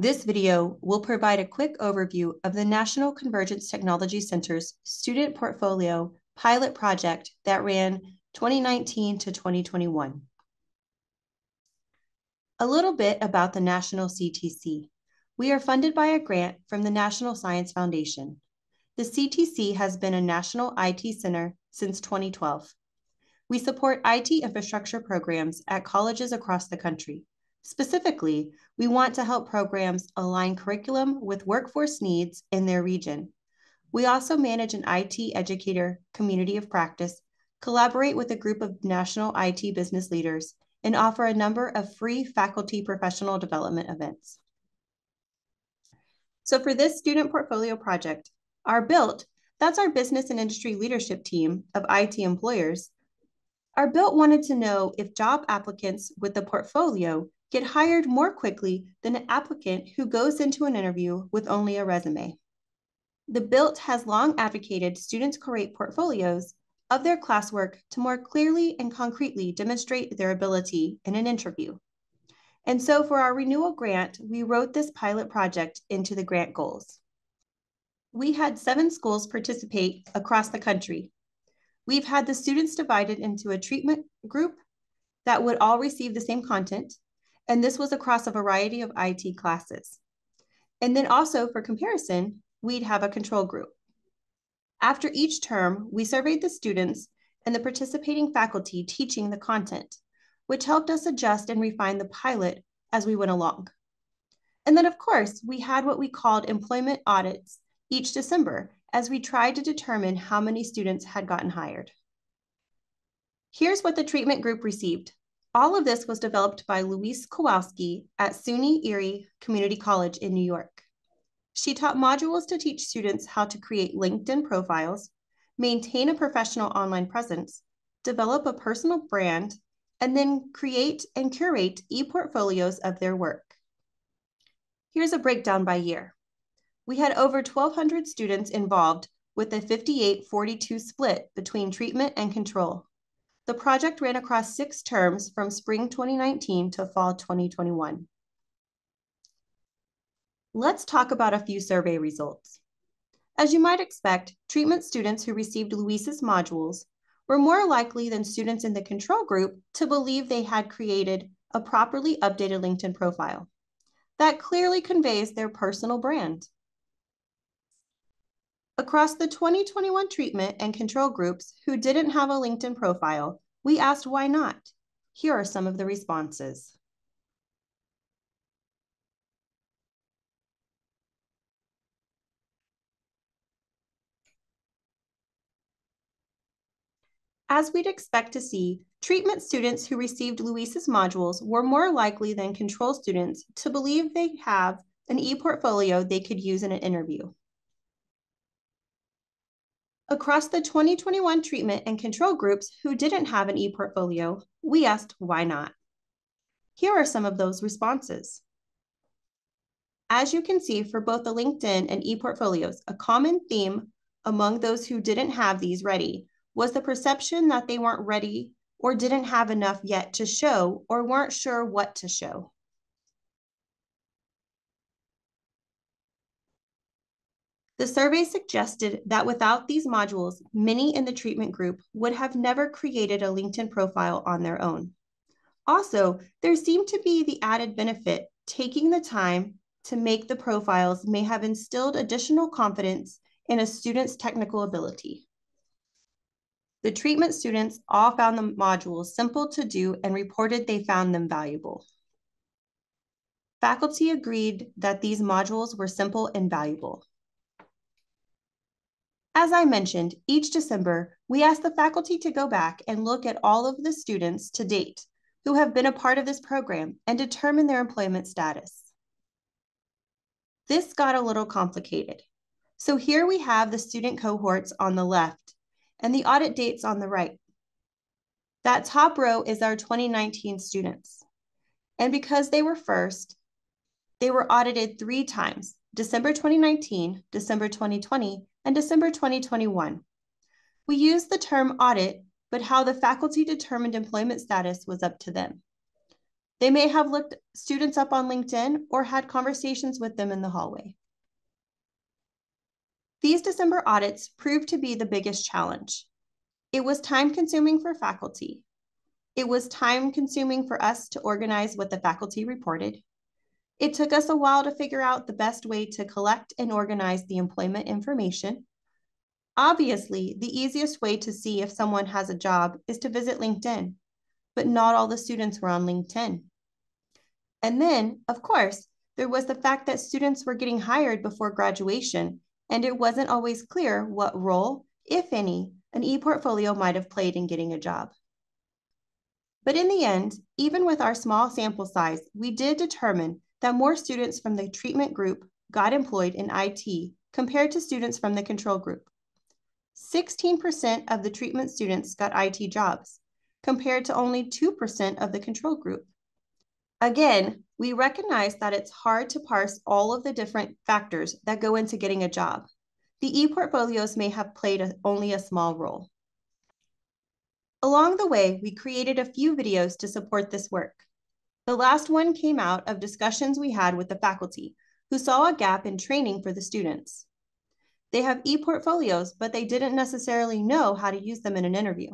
This video will provide a quick overview of the National Convergence Technology Center's student portfolio pilot project that ran 2019 to 2021. A little bit about the National CTC. We are funded by a grant from the National Science Foundation. The CTC has been a national IT center since 2012. We support IT infrastructure programs at colleges across the country. Specifically, we want to help programs align curriculum with workforce needs in their region. We also manage an IT educator community of practice, collaborate with a group of national IT business leaders, and offer a number of free faculty professional development events. So for this student portfolio project, our BILT, that's our business and industry leadership team of IT employers, our BILT wanted to know if job applicants with the portfolio get hired more quickly than an applicant who goes into an interview with only a resume. The BILT has long advocated students create portfolios of their classwork to more clearly and concretely demonstrate their ability in an interview. And so for our renewal grant, we wrote this pilot project into the grant goals. We had seven schools participate across the country. We've had the students divided into a treatment group that would all receive the same content, and this was across a variety of IT classes. And then also for comparison, we'd have a control group. After each term, we surveyed the students and the participating faculty teaching the content, which helped us adjust and refine the pilot as we went along. And then, of course, we had what we called employment audits each December as we tried to determine how many students had gotten hired. Here's what the treatment group received. All of this was developed by Louise Kowalski at SUNY Erie Community College in New York. She taught modules to teach students how to create LinkedIn profiles, maintain a professional online presence, develop a personal brand, and then create and curate e-portfolios of their work. Here's a breakdown by year. We had over 1,200 students involved with a 58-42 split between treatment and control. The project ran across six terms from spring 2019 to fall 2021. Let's talk about a few survey results. As you might expect, treatment students who received Louise's modules were more likely than students in the control group to believe they had created a properly updated LinkedIn profile. That clearly conveys their personal brand. Across the 2021 treatment and control groups who didn't have a LinkedIn profile, we asked why not. Here are some of the responses. As we'd expect to see, treatment students who received Louise's modules were more likely than control students to believe they have an e-portfolio they could use in an interview. Across the 2021 treatment and control groups who didn't have an e-portfolio, we asked why not. Here are some of those responses. As you can see for both the LinkedIn and e-portfolios, a common theme among those who didn't have these ready was the perception that they weren't ready or didn't have enough yet to show or weren't sure what to show. The survey suggested that without these modules, many in the treatment group would have never created a LinkedIn profile on their own. Also, there seemed to be the added benefit taking the time to make the profiles may have instilled additional confidence in a student's technical ability. The treatment students all found the modules simple to do and reported they found them valuable. Faculty agreed that these modules were simple and valuable. As I mentioned, each December, we ask the faculty to go back and look at all of the students to date who have been a part of this program and determine their employment status. This got a little complicated. So here we have the student cohorts on the left and the audit dates on the right. That top row is our 2019 students. And because they were first, they were audited three times, December 2019, December 2020, and December 2021. We use the term audit, but how the faculty determined employment status was up to them. They may have looked students up on LinkedIn or had conversations with them in the hallway. These December audits proved to be the biggest challenge. It was time consuming for faculty. It was time consuming for us to organize what the faculty reported. It took us a while to figure out the best way to collect and organize the employment information. Obviously, the easiest way to see if someone has a job is to visit LinkedIn, but not all the students were on LinkedIn. And then, of course, there was the fact that students were getting hired before graduation, and it wasn't always clear what role, if any, an e-portfolio might have played in getting a job. But in the end, even with our small sample size, we did determine that more students from the treatment group got employed in IT compared to students from the control group. 16% of the treatment students got IT jobs, compared to only 2% of the control group. Again, we recognize that it's hard to parse all of the different factors that go into getting a job. The e-portfolios may have played a, only a small role. Along the way, we created a few videos to support this work. The last one came out of discussions we had with the faculty, who saw a gap in training for the students. They have e-portfolios, but they didn't necessarily know how to use them in an interview.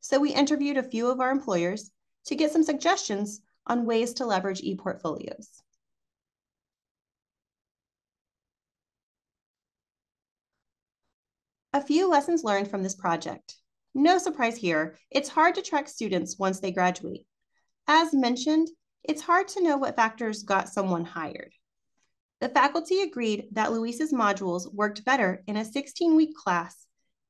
So we interviewed a few of our employers to get some suggestions on ways to leverage e-portfolios. A few lessons learned from this project. No surprise here, it's hard to track students once they graduate. As mentioned, it's hard to know what factors got someone hired. The faculty agreed that Louise's modules worked better in a 16-week class.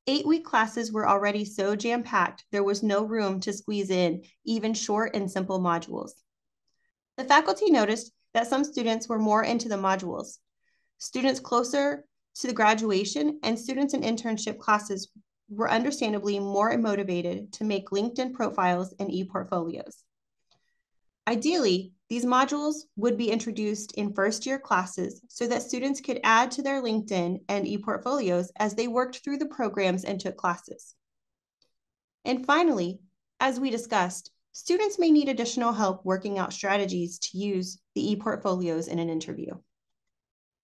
Eight-week classes were already so jam-packed, there was no room to squeeze in even short and simple modules. The faculty noticed that some students were more into the modules. Students closer to the graduation and students in internship classes were understandably more motivated to make LinkedIn profiles and e-portfolios. Ideally, these modules would be introduced in first year classes so that students could add to their LinkedIn and e-portfolios as they worked through the programs and took classes. And finally, as we discussed, students may need additional help working out strategies to use the ePortfolios in an interview.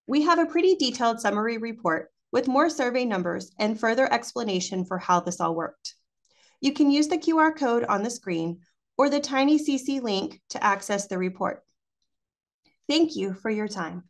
We have a pretty detailed summary report with more survey numbers and further explanation for how this all worked. You can use the QR code on the screen or the TinyCC link to access the report. Thank you for your time.